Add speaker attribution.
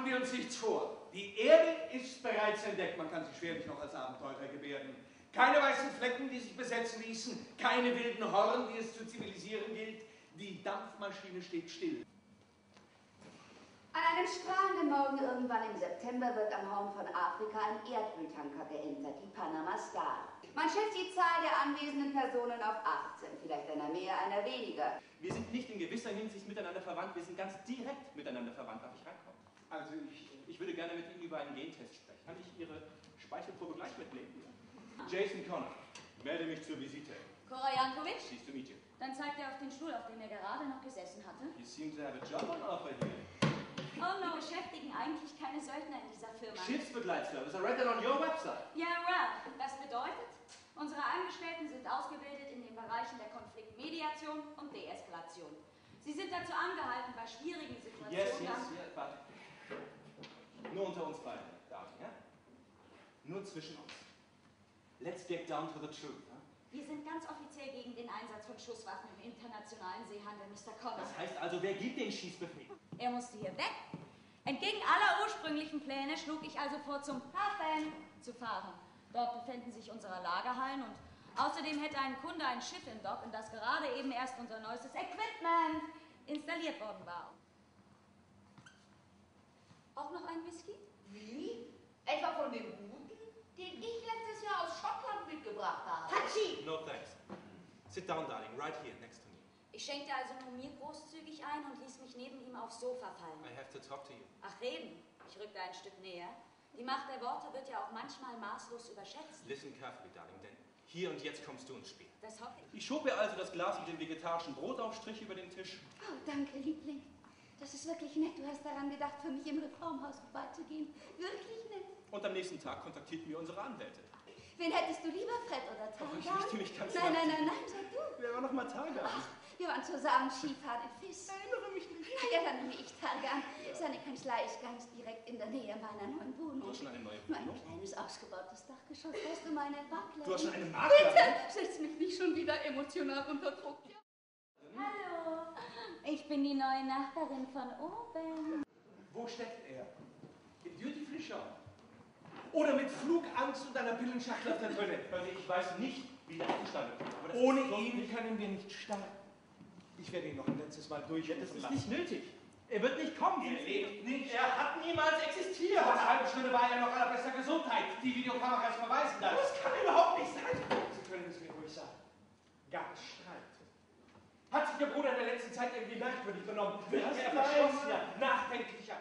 Speaker 1: Machen wir uns nichts vor. Die Erde ist bereits entdeckt. Man kann sich schwerlich noch als Abenteurer gebärden. Keine weißen Flecken, die sich besetzen ließen. Keine wilden Horn, die es zu zivilisieren gilt. Die Dampfmaschine steht still.
Speaker 2: An einem strahlenden Morgen irgendwann im September wird am Horn von Afrika ein Erdöltanker geentert, die Panama Star. Man schätzt die Zahl der anwesenden Personen auf 18, vielleicht einer mehr, einer weniger.
Speaker 3: Wir sind nicht in gewisser Hinsicht miteinander verwandt, wir sind ganz direkt miteinander verwandt. Darf ich reinkommen?
Speaker 1: Also ich,
Speaker 3: Ich würde gerne mit Ihnen über einen Gentest sprechen. Kann ich Ihre Speichelprobe gleich mitnehmen?
Speaker 1: Jason Connor, melde mich zur Visite.
Speaker 4: Cora Jankovic?
Speaker 3: Pleased to meet you.
Speaker 4: Dann zeigt er auf den Stuhl, auf dem er gerade noch gesessen hatte.
Speaker 3: You seem to have a job on offer here.
Speaker 4: Oh no, beschäftigen eigentlich keine Söldner in dieser Firma.
Speaker 3: Schiffsbegleitservice. I read that on your website.
Speaker 4: Ja, well, das bedeutet, unsere Angestellten sind ausgebildet in den Bereichen der Konfliktmediation und Deeskalation. Sie sind dazu angehalten, bei schwierigen Situationen...
Speaker 3: Yes, yes, yes, but... Nur unter uns beiden, Darling, ja? Nur zwischen uns. Let's get down to the truth, ja?
Speaker 4: Wir sind ganz offiziell gegen den Einsatz von Schusswaffen im internationalen Seehandel, Mr. Connor.
Speaker 3: Das heißt also, wer gibt den Schießbefehl?
Speaker 4: Er musste hier weg. Entgegen aller ursprünglichen Pläne schlug ich also vor, zum Hafen zu fahren. Dort befinden sich unsere Lagerhallen und außerdem hätte ein Kunde ein Schiff im Dock, in das gerade eben erst unser neuestes Equipment installiert worden war. Ein Whisky?
Speaker 2: Wie? Etwa von dem guten, den ich letztes Jahr aus Schottland mitgebracht habe?
Speaker 4: Hatschi!
Speaker 3: No thanks. Sit down, darling, right here, next to me.
Speaker 4: Ich schenkte also nur mir großzügig ein und ließ mich neben ihm aufs Sofa fallen.
Speaker 3: I have to talk to you.
Speaker 4: Ach, reden. Ich rückte ein Stück näher. Die Macht der Worte wird ja auch manchmal maßlos überschätzt.
Speaker 3: Listen carefully, darling, denn hier und jetzt kommst du ins Spiel.
Speaker 4: Das hoffe ich.
Speaker 3: Ich schob ihr also das Glas mit dem vegetarischen Brotaufstrich über den Tisch.
Speaker 2: Oh, danke, Liebling. Das ist wirklich nett. Du hast daran gedacht, für mich im Reformhaus vorbeizugehen. Wirklich nett.
Speaker 3: Und am nächsten Tag kontaktierten wir unsere Anwälte.
Speaker 2: Wen hättest du lieber, Fred oder
Speaker 3: Oh, ich
Speaker 2: Targan?
Speaker 3: richte mich ganz
Speaker 2: nein, nein, nein, nein, sag du.
Speaker 3: Wer war noch mal Targan?
Speaker 2: Wir waren zusammen Skifahren in Fiss.
Speaker 3: Erinnere mich nicht.
Speaker 2: Ich erinnere mich, Targan. Seine Kanzlei ist ganz direkt in der Nähe meiner neuen Wohnung.
Speaker 3: Du hast schon eine neue
Speaker 2: Nur ein
Speaker 3: Wohnung?
Speaker 2: kleines, ausgebautes Dachgeschoss. Weißt du, meine Maklerin?
Speaker 3: Du hast schon eine Maklerin?
Speaker 2: Bitte, setz mich nicht schon wieder emotional unter Druck.
Speaker 4: Hallo, ich bin die neue Nachbarin von oben.
Speaker 1: Wo steckt er? Im Duty Free Shop? Oder mit Flugangst und einer Pillenschachtel auf der Toilette?
Speaker 3: Also ich weiß nicht, wie der zustande kommt. das
Speaker 1: Ohne
Speaker 3: ist
Speaker 1: ihn können wir nicht starten. Ich werde ihn noch ein letztes Mal
Speaker 3: Das
Speaker 1: durchrufen
Speaker 3: ist
Speaker 1: lassen.
Speaker 3: nicht nötig. Er wird nicht kommen.
Speaker 1: Er lebt nicht.
Speaker 3: Er hat niemals existiert.
Speaker 1: Vor einer halben Stunde war er noch allerbester Gesundheit. Die Videokameras beweisen das. in der letzten Zeit irgendwie merkwürdig genommen. Wer hat ja, nachdenklicher?